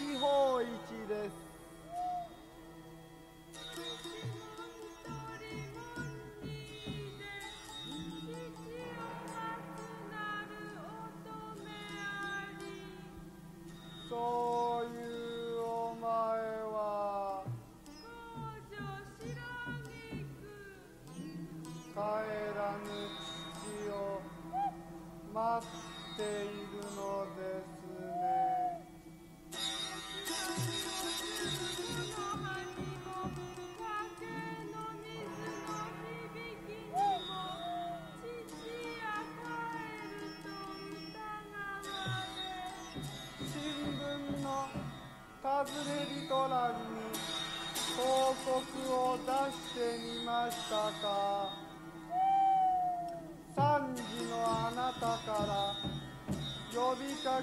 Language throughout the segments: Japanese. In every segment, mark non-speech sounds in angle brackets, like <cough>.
耳なし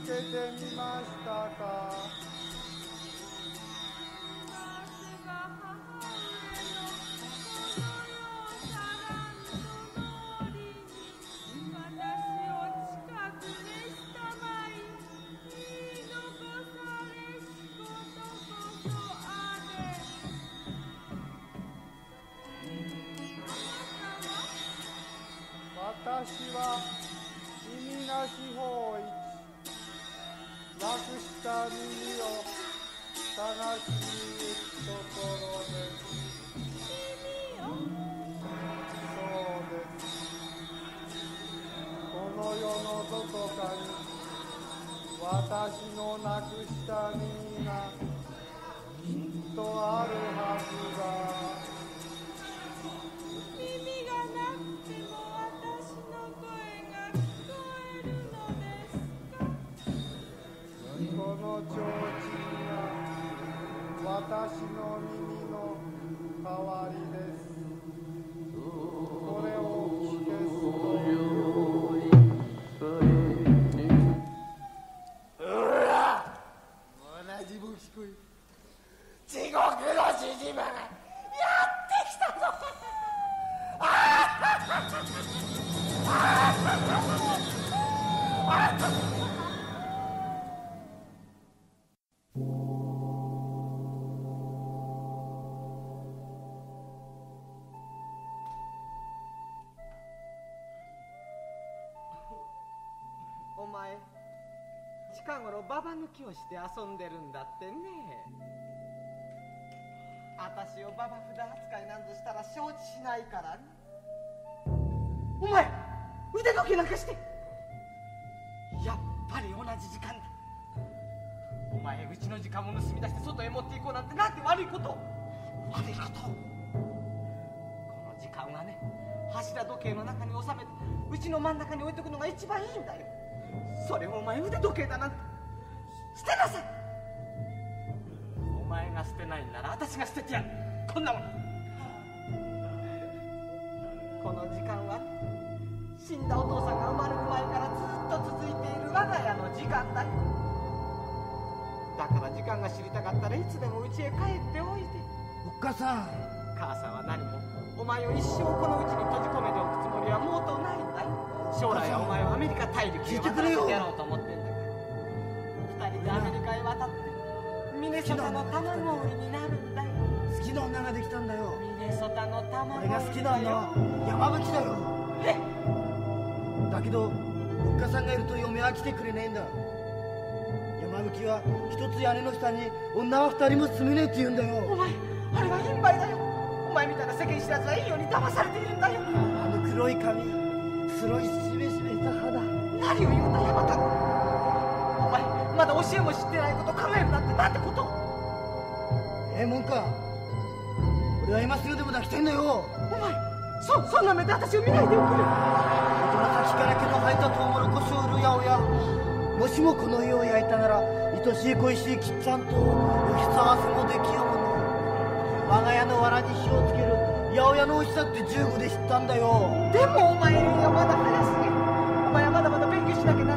びかけババ抜きをして遊んでるんだってね。私をババ札扱いなんぞしたら承知しないからね。お前腕時計なんかして。やっぱり同じ時間だ。お前うちの時間を盗み出して外へ持っていこうなんてなんて悪いこと。悪いこと。この時間はね柱時計の中に収めてうちの真ん中に置いとくのが一番いいんだよ。それをお前腕時計だなんて。捨てなさい。お前が捨てないなら私が捨ててやる。こんなもの。この時間は死んだお父さんが生まれる前からずっと続いている我が家の時間だだから時間が知りたかったらいつでも家へ帰っておいで。おっかさん。母さんは何もお前を一生このうちに閉じ込めておくつもりはもうとないんだよ。将来はお前をアメリカ大陸へ聞いてくれよ渡らせてやろうと思って。ミネソタの卵売りになるんだよ。好きな女ができたんだよ。ミネソタの卵売り俺が好きな女は山吹だよ。え？だけどおっかさんがいると嫁は来てくれねえんだ。山吹は一つ屋根の下に女は二人も住めねえって言うんだよ。お前あれは陰媒だよ。お前みたいな世間知らずはいいように騙されているんだよ。あの黒い髪黒いしめしめした肌。何を言うんだヤマタお前まだ教えも知ってないこと考えるなんてなんてことええもんか。俺は今すぐでも抱きたいんだよ。お前そそんな目で私を見ないでおくれ。この先から毛の生えたトウモロコシを売る八百屋。もしもこの家を焼いたなら愛しい恋しいきっちゃんとおひさわせもできようもの我が家の藁に火をつける八百屋のおひさって15で知ったんだよ。でもお前はまだ早すぎるお前はまだまだ勉強しなきゃ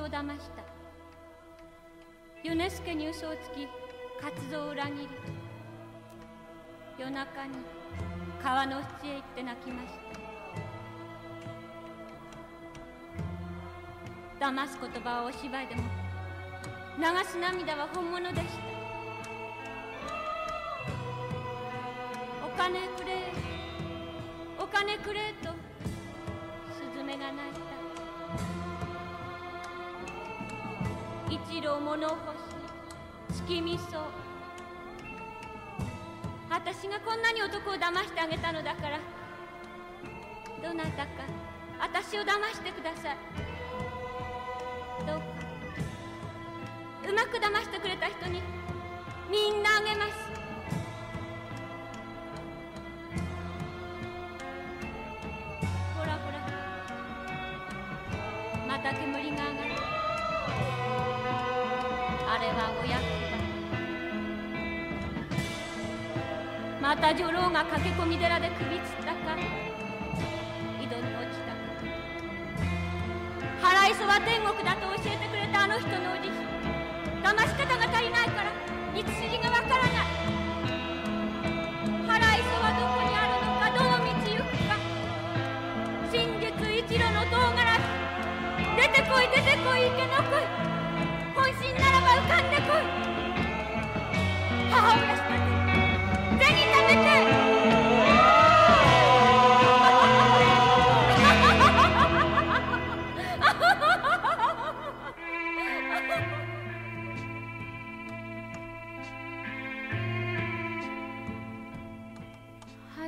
を騙した。米助に嘘をつき活動を裏切り夜中に川の淵へ行って泣きました。騙す言葉はお芝居でも流す涙は本物でした。お金くれお金くれとスズメが泣いた。一郎物干し月味噌私がこんなに男を騙してあげたのだからどなたか私を騙してください。どうかうまく騙してくれた人にみんなあげます。ほらほら。また煙が上がる。あれは親子だまた女郎が駆け込み寺で首つったか。井戸に落ちたか払いそは天国だと教えてくれたあの人のお慈悲騙し方が足りないから道筋がわからない払いそはどこにあるのかどの道行くか真実一路の唐辛子。出てこい出てこい池の恋本心ならば浮かんでこい。母親 <laughs>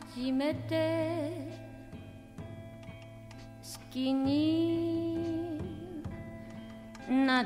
初めて。<laughs> 好きにな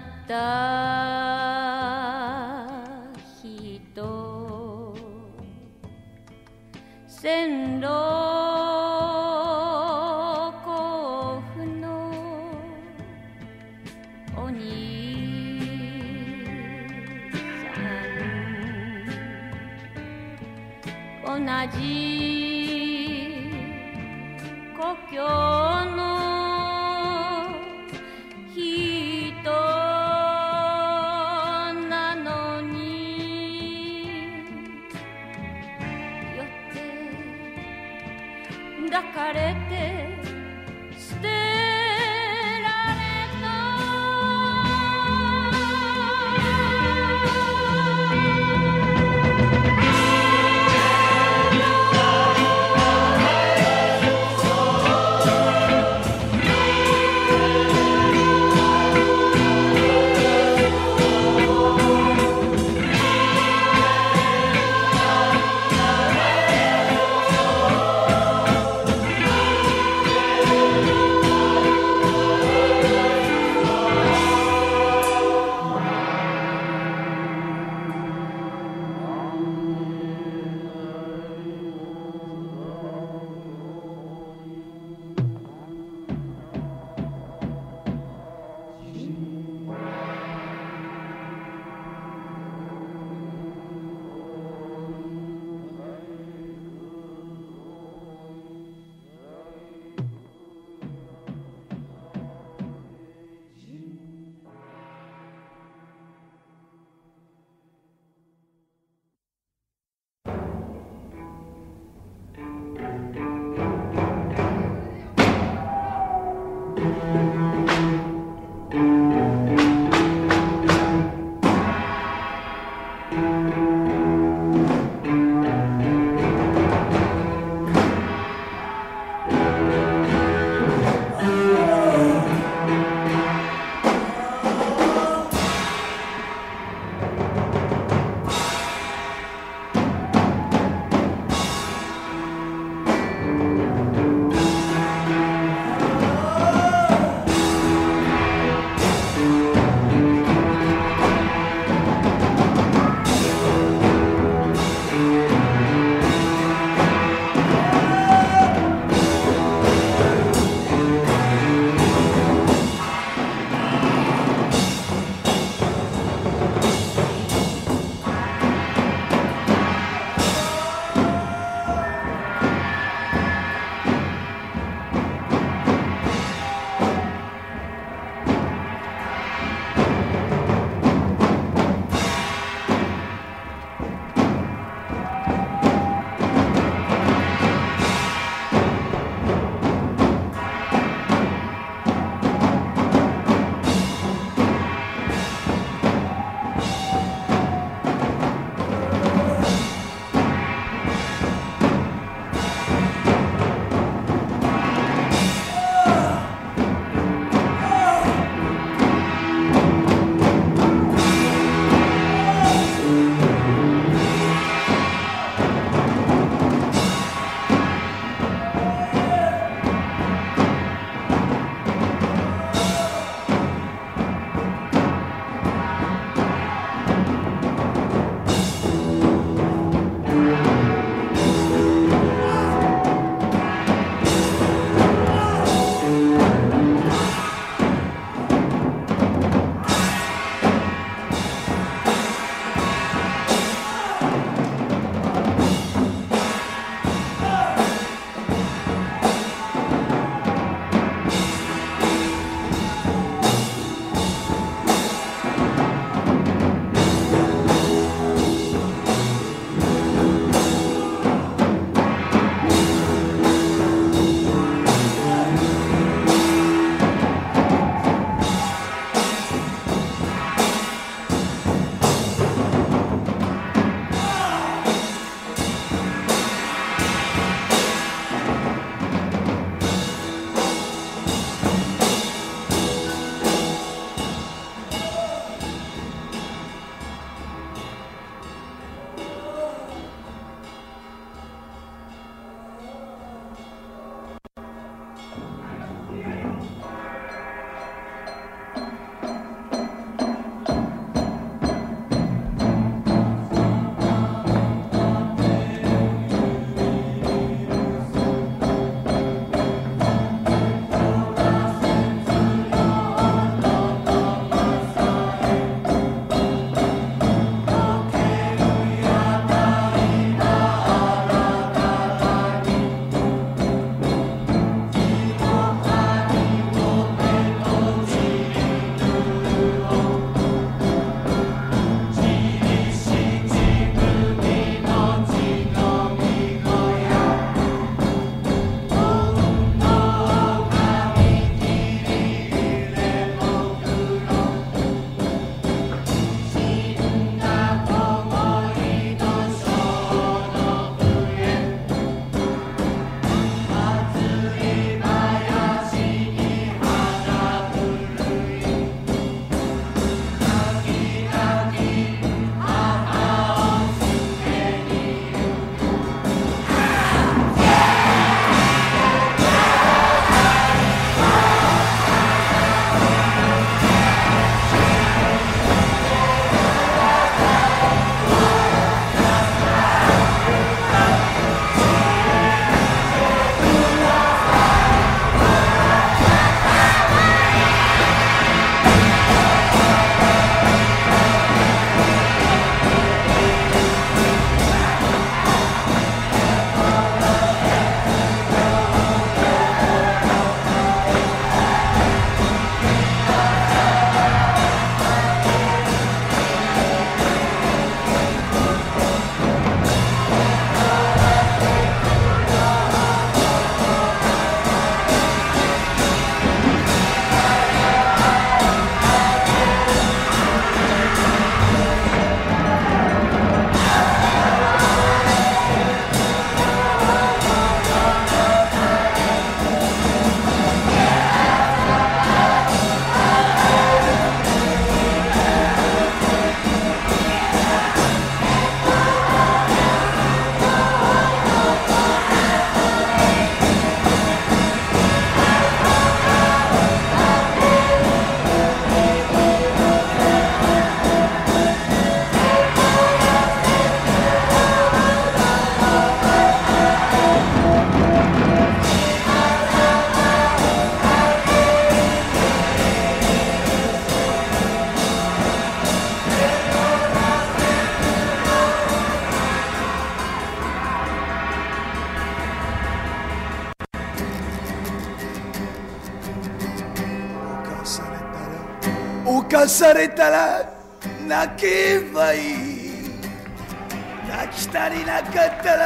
ったら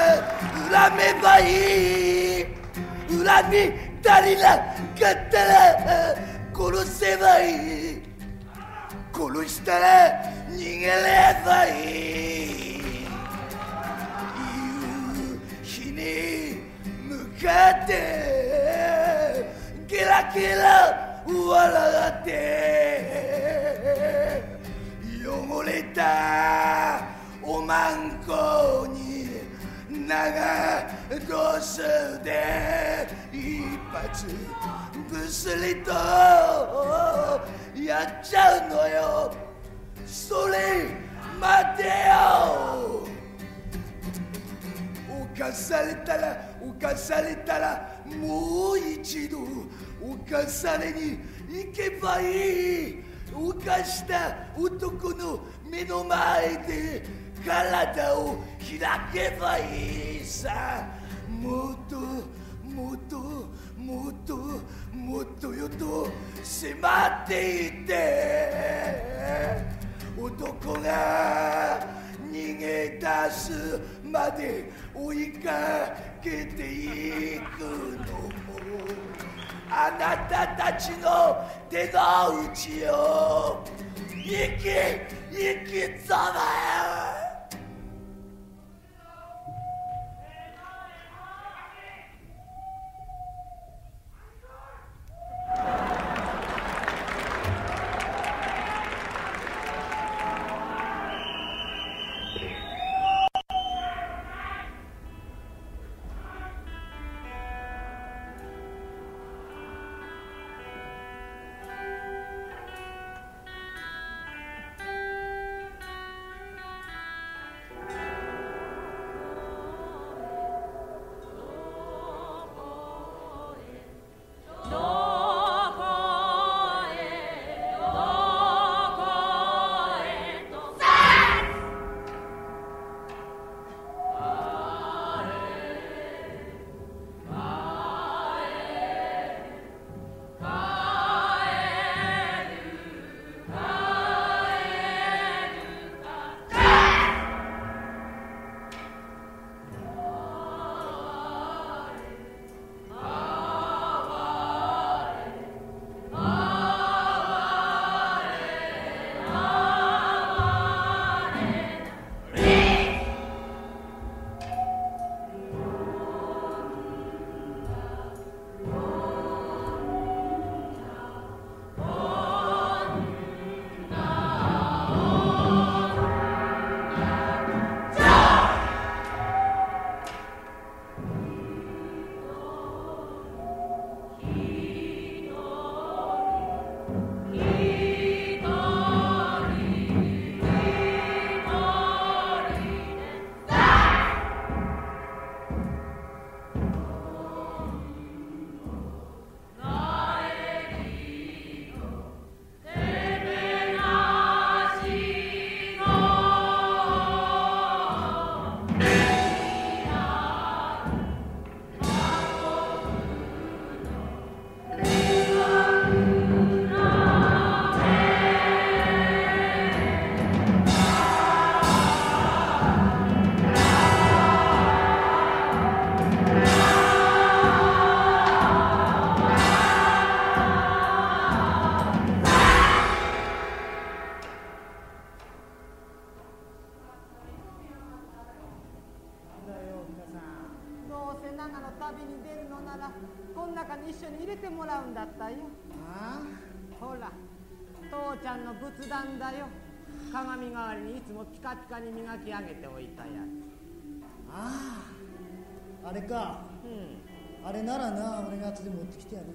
恨めばいい。恨み足りなかったら殺せばいい。殺したら逃げればいい。夕日に向かってゲラゲラ笑って汚れたおまんこに長ドスで一発ぐすりとやっちゃうのよ。それ待てよ。犯されたら犯されたらもう一度犯されに行けばいい。犯した男の目の前で体を開けばいいさ。もっともっともっともっとよと迫っていって。男が逃げ出すまで追いかけていくのも。あなたたちの手の内を。生き生きざまよ。旅に出るのならこん中に一緒に入れてもらうんだったよ。あほら父ちゃんの仏壇だよ。鏡代わりにいつもピカピカに磨き上げておいたやああ。あれか。つうん。あれならな俺が後で持ってきてやるよ。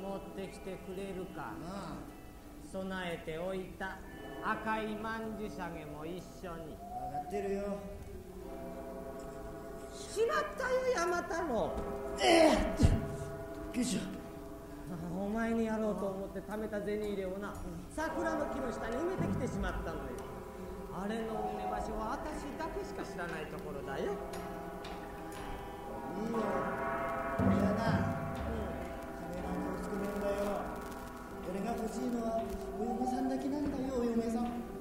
持ってきてくれるか。あ。備えておいた。赤いまんじゅしゃげも一緒に。あ分かってるよしまったよ山太郎。ええ救助お前にやろうと思って貯めた銭入れをな桜の木の下に埋めてきてしまったのよ。あれの埋め場所は私だけしか知らないところだよ。いいよ。俺はな金なんかを作るんだよ。俺が欲しいの？はお嫁さん泣きなんだよお嫁さん。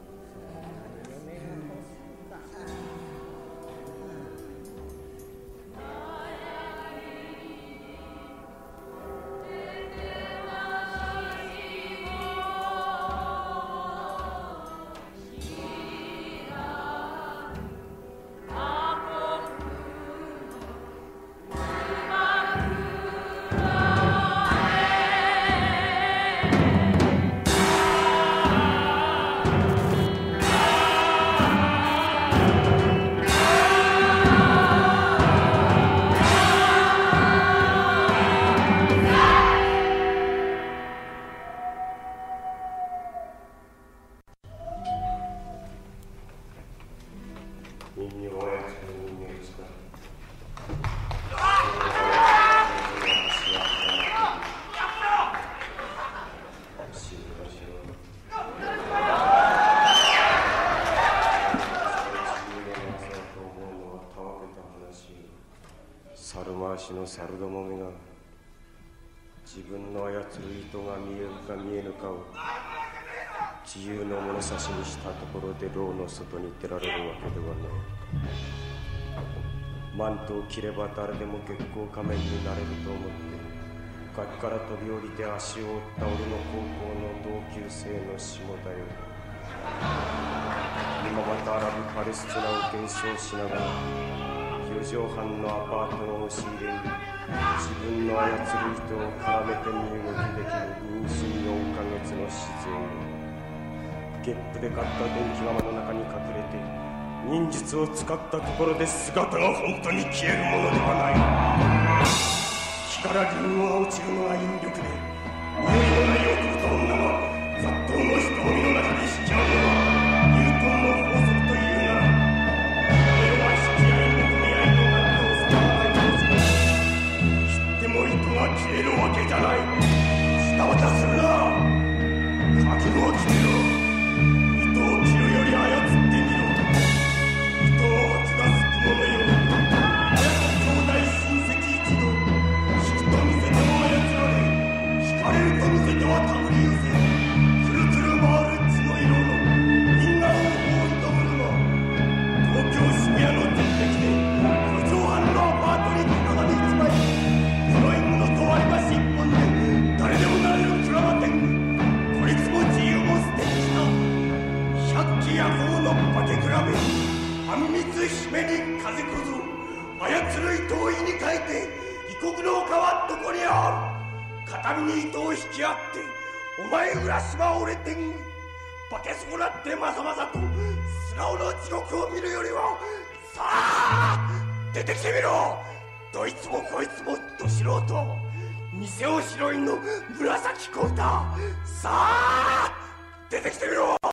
の猿どもめが自分の操る意図が見えるか見えぬかを自由の物差しにしたところで牢の外に出られるわけではない。マントを着れば誰でも月光仮面になれると思って崖から飛び降りて足を折った俺の高校の同級生の下だよ今またアラブパレスチナを検証しながら畳半のアパートの押し入れに自分の操る糸を絡めて身動きできる。妊娠4ヶ月の自然をゲップで買った電気釜の中に隠れて忍術を使ったところで姿が本当に消えるものではない。火から竜が落ちるのが引力で。下渡するな覚つ姫に風小僧操る糸を意に変えて異国の丘はどこにある？片身に糸を引き合ってお前浦島俺天化けそうなってまさまさと素顔の地獄を見るよりはさあ出てきてみろ！どいつもこいつもど素人店をヒロインの紫子太さあ出てきてみろ「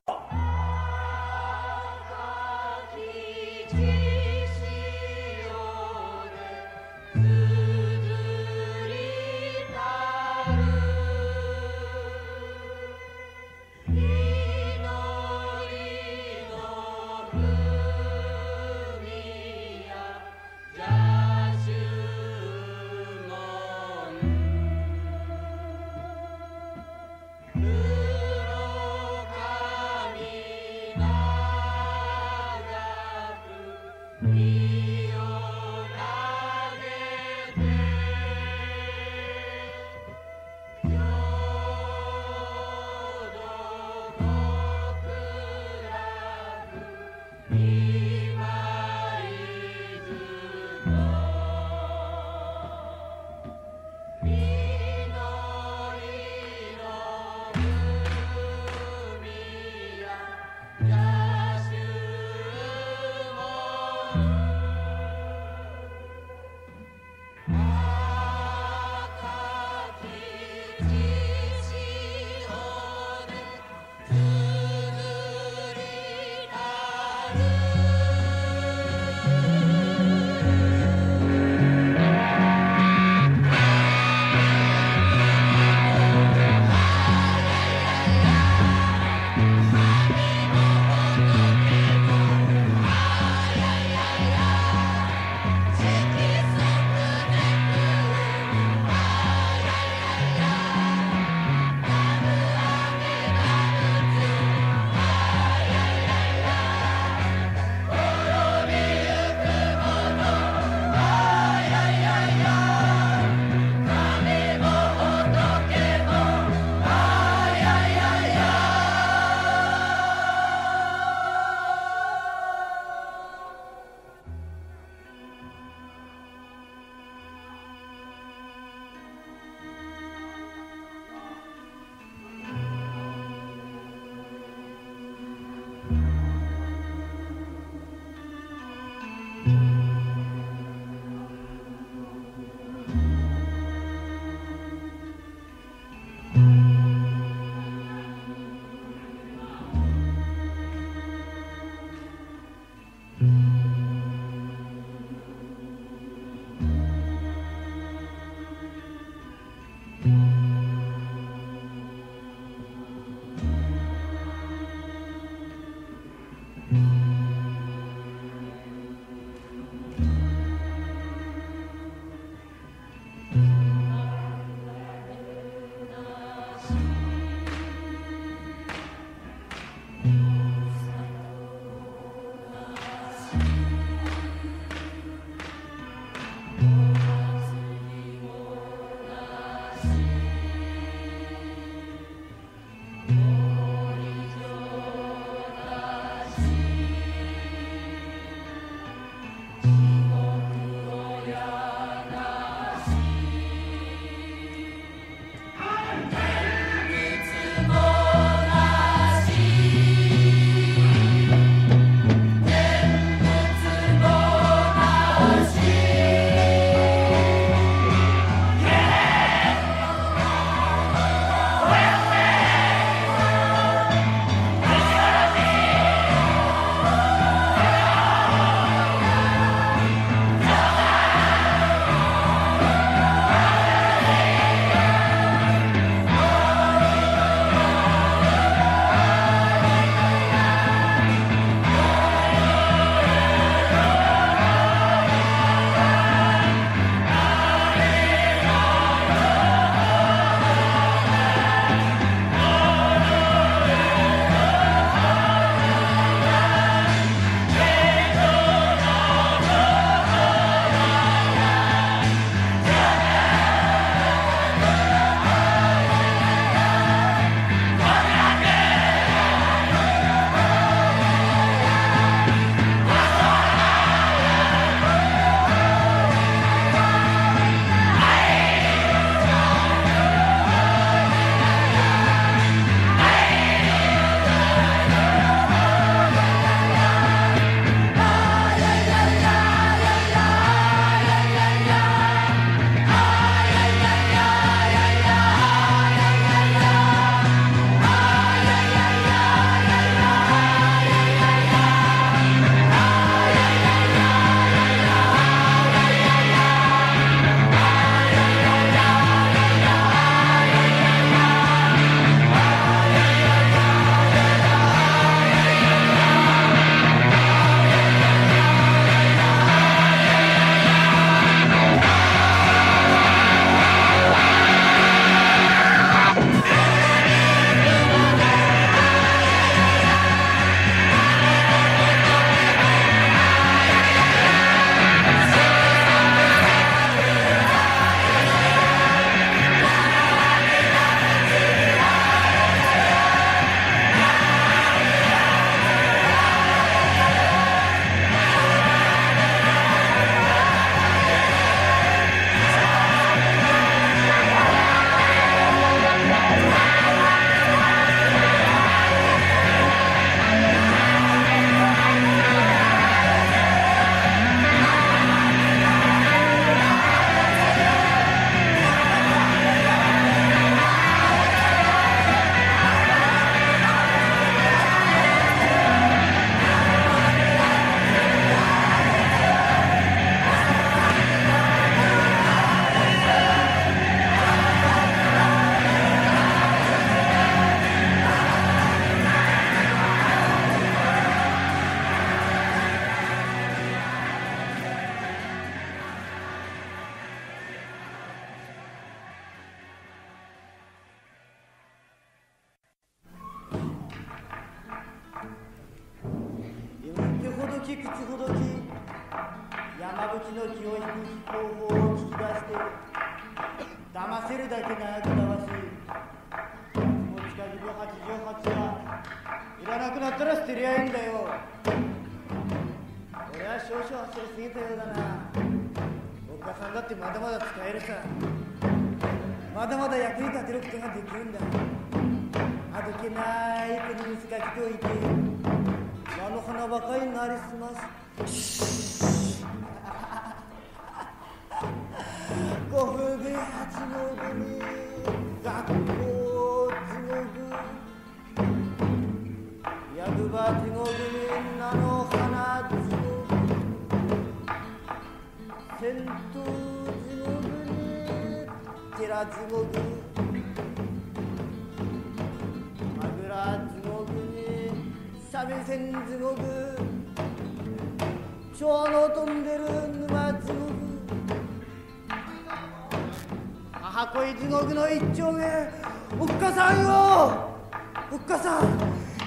さん。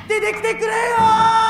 出てきてくれよ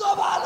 Kosovalı!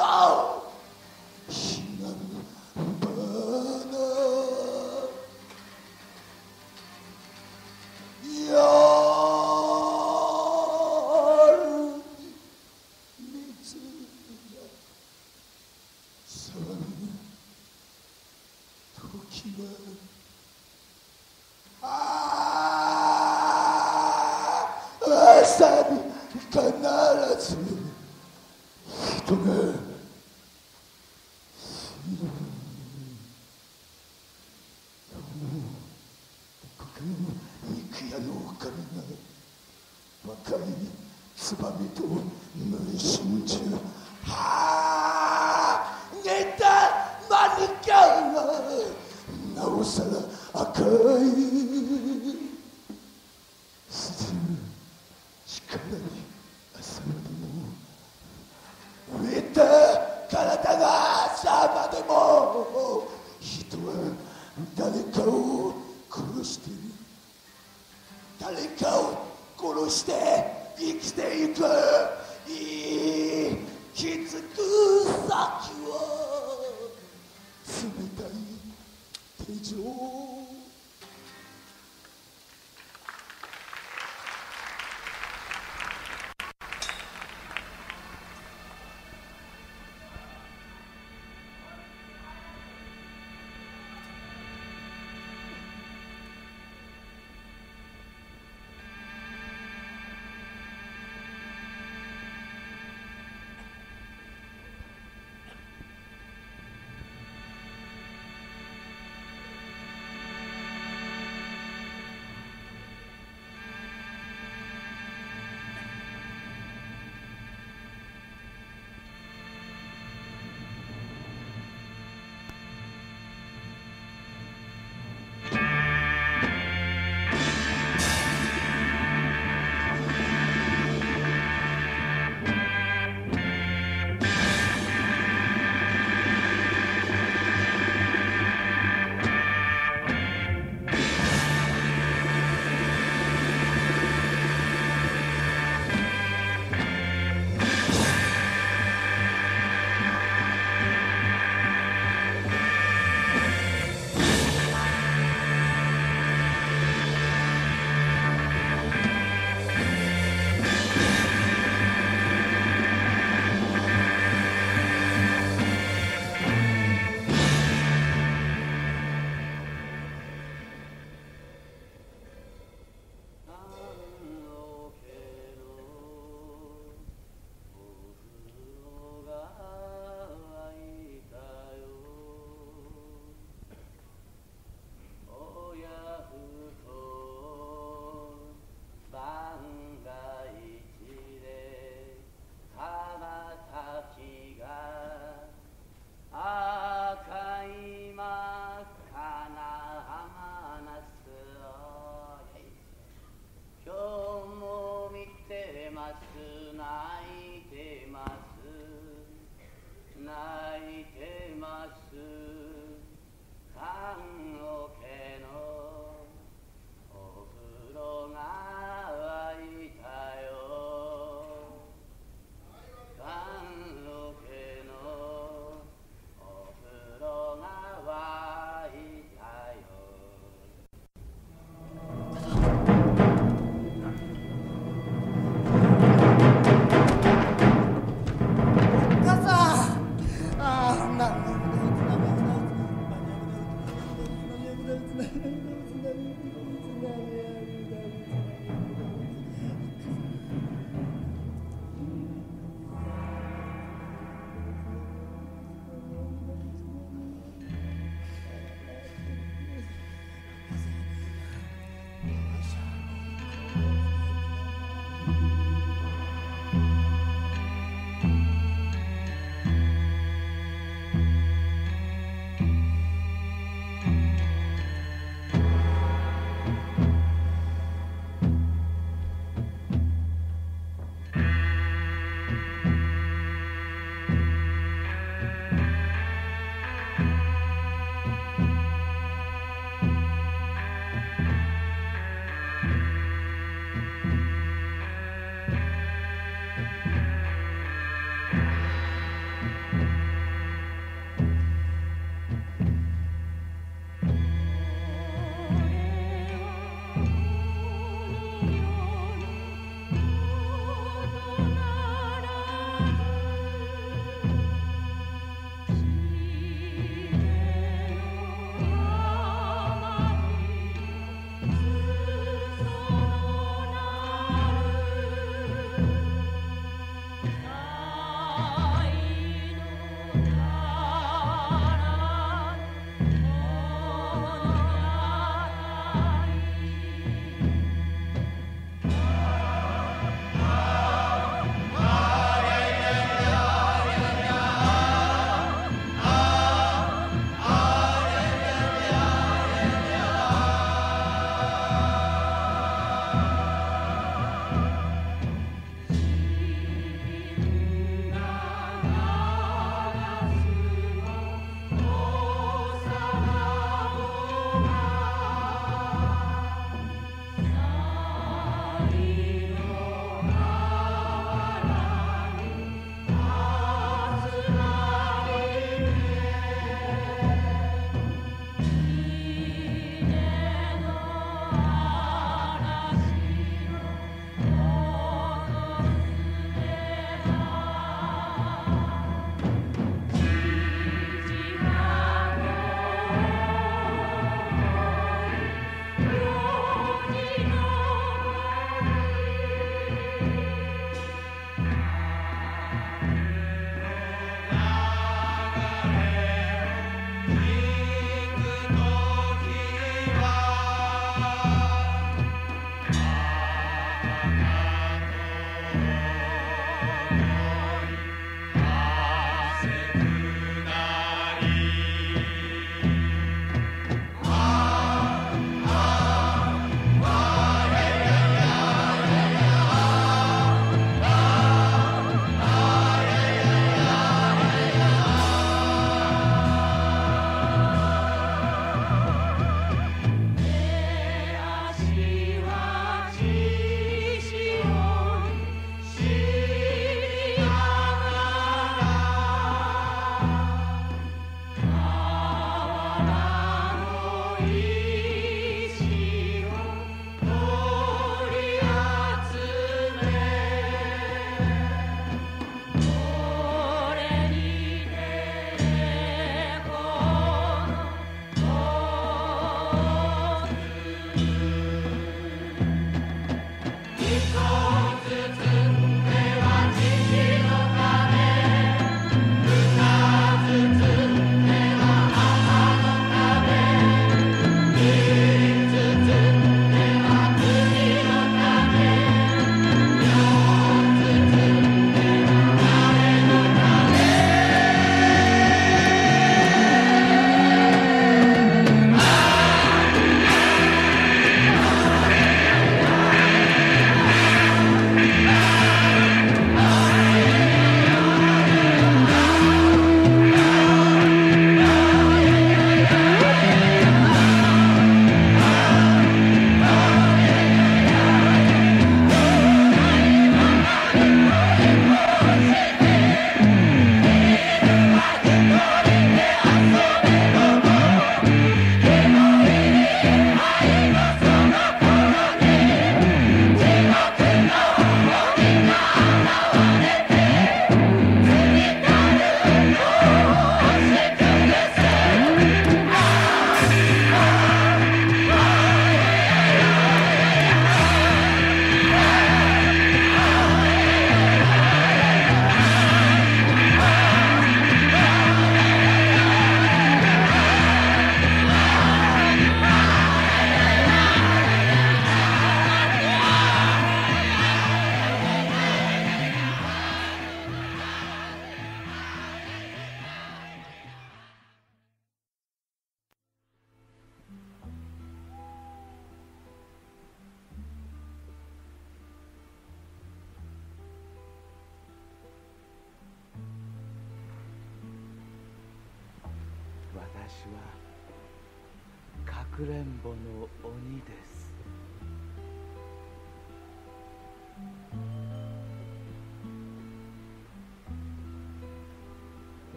かくれんぼの鬼です。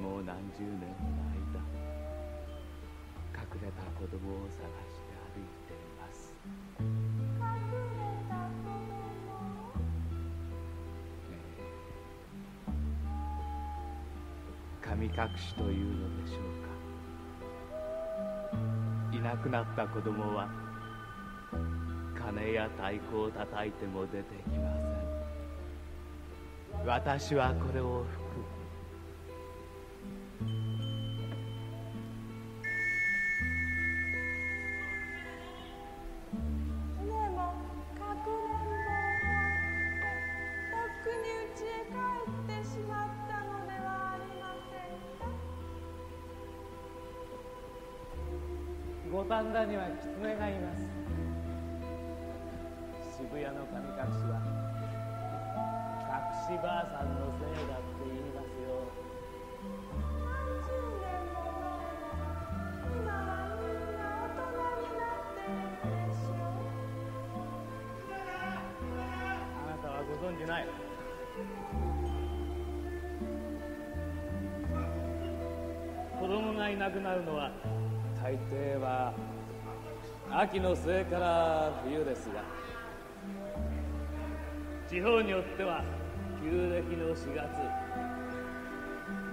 もう何十年もの間隠れた子供を探して歩いています。神隠しというのでしょうか。亡くなった子供は鐘や太鼓を叩いても出てきません。私はこれをくなるのは大抵は秋の末から冬ですが。地方によっては旧暦の4月。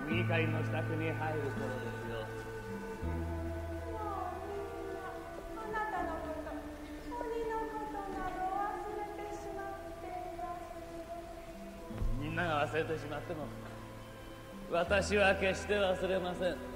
麦刈りの支度に入る頃ですよ。あなたのこと鬼のことなど忘れてしまっています。みんなが忘れてしまっても私は決して忘れません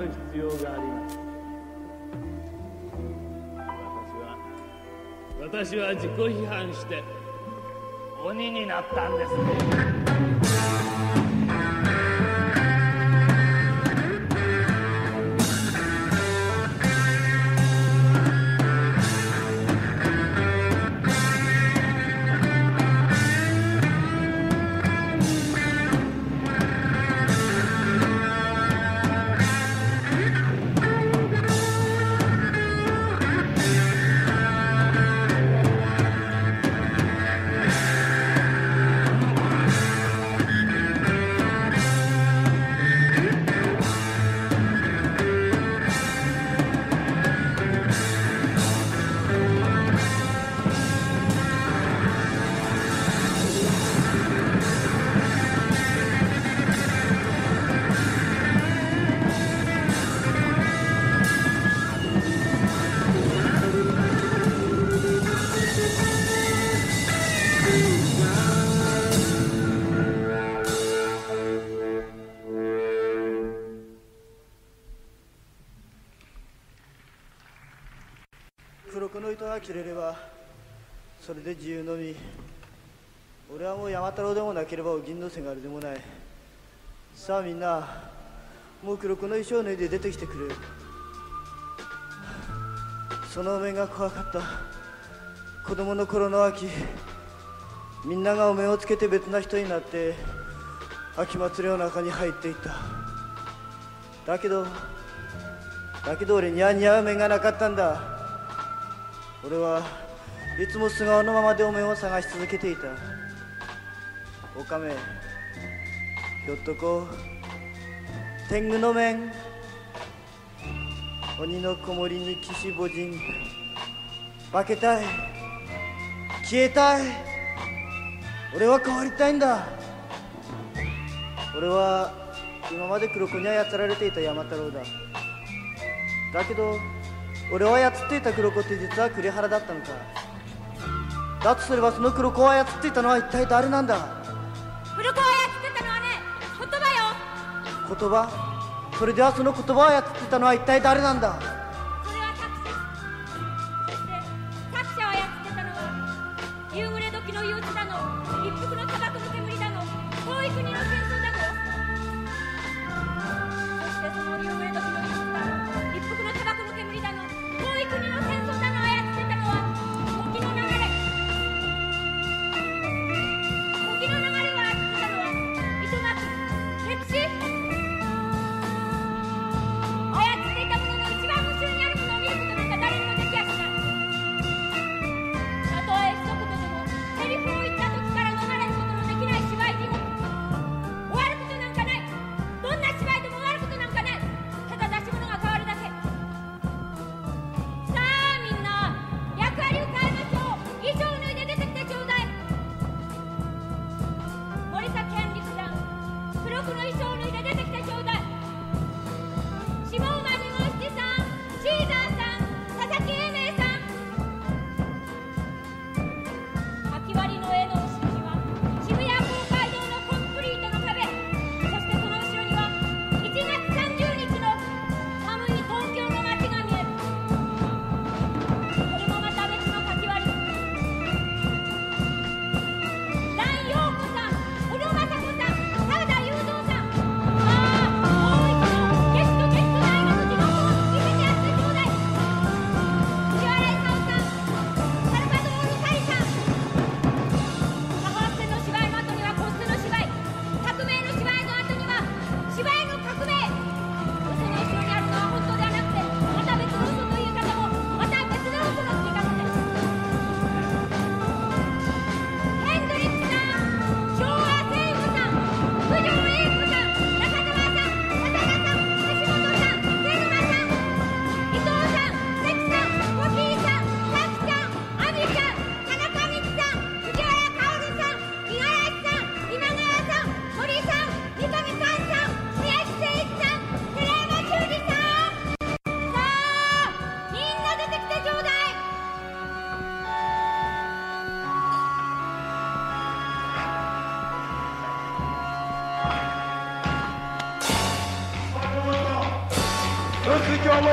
る必要があります。私は私は自己批判して鬼になったんですね。それで自由のみ俺はもう山太郎でもなければ銀のせがれでもない。さあみんなもう黒子の衣装を脱いで出てきてくれ。そのお面が怖かった。子供の頃の秋。みんながお面をつけて別な人になって秋祭りの中に入っていった。だけどだけど俺には似合う面がなかったんだ。俺はいつも素顔のままでお面を探し続けていた。おかめひょっとこ天狗の面鬼の子守に岸母人化けたい消えたい俺は変わりたいんだ。俺は今まで黒子には操られていた山太郎だ。だけど俺はやつっていた黒子って実は栗原だったのか。だとすればその黒子を操っていたのは一体誰なんだ？黒子を操ってたのはね言葉よ。言葉？それではその言葉を操っていたのは一体誰なんだ？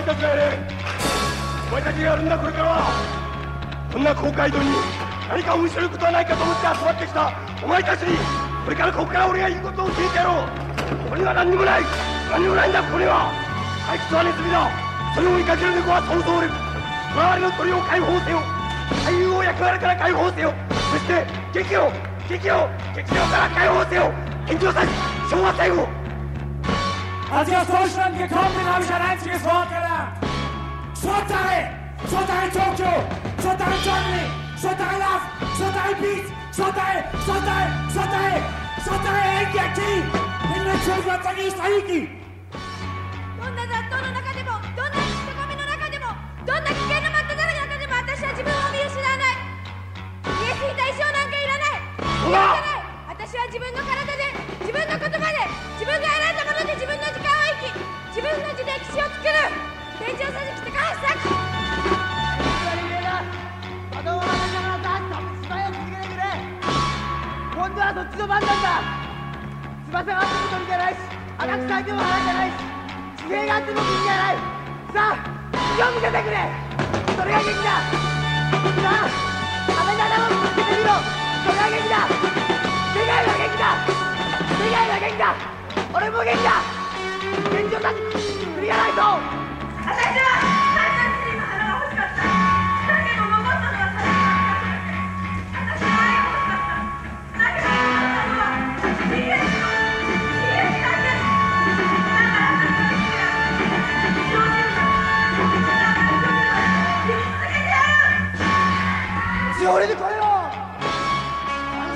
たちがやれお前たちがやるんだこれからはこんな公会堂に何か面白いことはないかと思って集まってきたお前たちにこれからここから俺が言うことを聞いてやろうこれは何にもない何にもないんだここには退屈はネズミだそれを追いかける猫は逃走力周りの鳥を解放せよ俳優を役割から解放せよそして劇を劇を劇場から解放せよ緊上さん昭和最後 Also das Deutschland か Sois taré Sois taré Tokyo! Sois taré Germany! Sois taré Laf Sois taré Beats Sois taré Sois taré Sois taré Sois taré Engaki Et le children of Israeli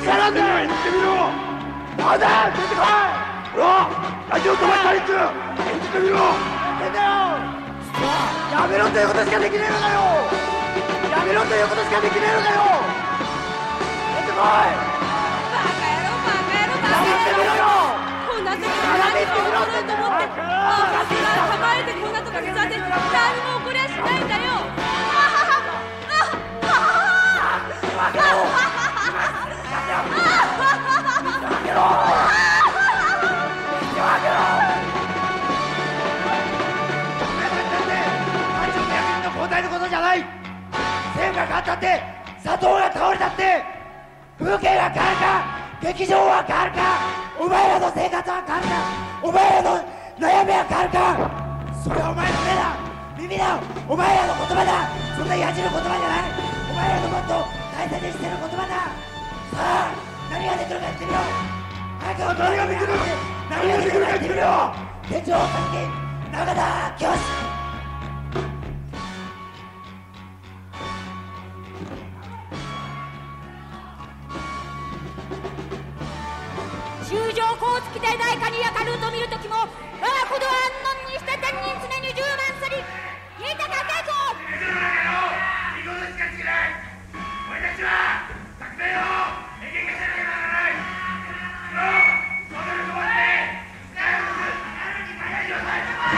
力で行ってみろまだ出てこいほらラジオ止まったりつ行ってみろ出てよやめろということしかできねえのかよやめろということしかできねえのかよ出てこいバカ野郎バカ野郎バカ野郎こんな時に何を起こると思ってあが構えてこんなとこに座って何も起こりゃしないんだよああああああ戦が勝ったって佐藤が倒れたって風景が変わるか劇場は変わるかお前らの生活は変わるかお前らの悩みは変わるかそれはお前の目だ。耳だ。お前らの言葉だ。そんなやじる言葉じゃない。お前らのもっと大切にしてる言葉だ。さあ何ができるか言ってみよう早く何ができる何ができるか言ってみよう店長さんに中田清中将高月で大化にやかると見るときも我が子度は安穏にして天人常に十万すり聞いたか大ぞお停我们是卧底带出去全是你们的人